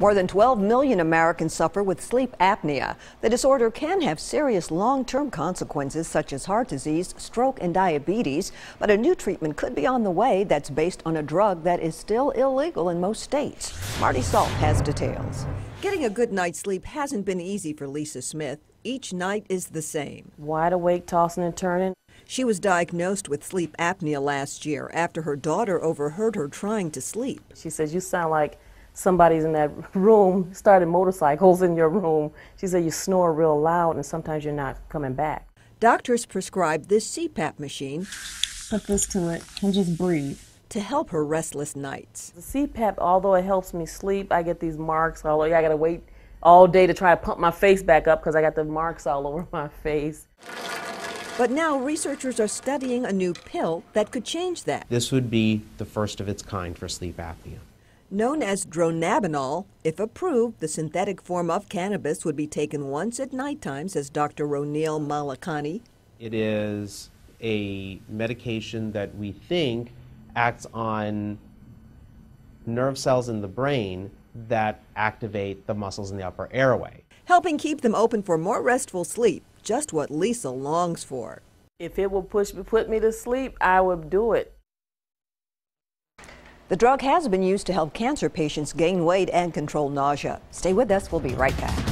More than 12 million Americans suffer with sleep apnea. The disorder can have serious long term consequences such as heart disease, stroke, and diabetes. But a new treatment could be on the way that's based on a drug that is still illegal in most states. Marty Salt has details. Getting a good night's sleep hasn't been easy for Lisa Smith. Each night is the same. Wide awake, tossing and turning. She was diagnosed with sleep apnea last year after her daughter overheard her trying to sleep. She says, You sound like somebody's in that room, started motorcycles in your room. She said you snore real loud and sometimes you're not coming back. Doctors prescribed this CPAP machine. Put this to it and just breathe. To help her restless nights. The CPAP, although it helps me sleep, I get these marks all over. I gotta wait all day to try to pump my face back up because I got the marks all over my face. But now researchers are studying a new pill that could change that. This would be the first of its kind for sleep apnea. Known as dronabinol, if approved, the synthetic form of cannabis would be taken once at nighttime, says Dr. Ronil Malakani. It is a medication that we think acts on nerve cells in the brain that activate the muscles in the upper airway. Helping keep them open for more restful sleep, just what Lisa longs for. If it will push put me to sleep, I would do it. The drug has been used to help cancer patients gain weight and control nausea. Stay with us, we'll be right back.